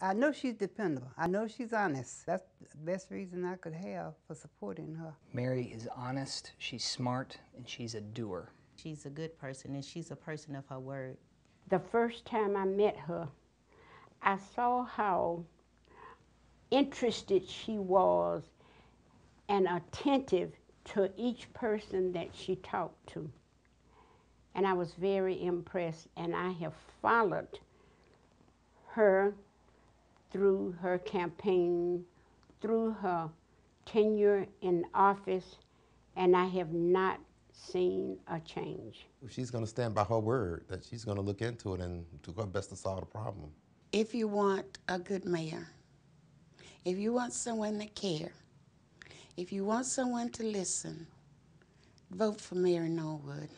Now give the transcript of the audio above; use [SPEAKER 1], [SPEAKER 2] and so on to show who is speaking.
[SPEAKER 1] I know she's dependable. I know she's honest. That's the best reason I could have for supporting her.
[SPEAKER 2] Mary is honest, she's smart, and she's a doer.
[SPEAKER 3] She's a good person and she's a person of her word.
[SPEAKER 4] The first time I met her, I saw how interested she was and attentive to each person that she talked to. And I was very impressed, and I have followed her through her campaign, through her tenure in office, and I have not seen a change.
[SPEAKER 5] She's going to stand by her word that she's going to look into it and do her best to solve the problem.
[SPEAKER 6] If you want a good mayor, if you want someone to care, if you want someone to listen, vote for Mary Norwood.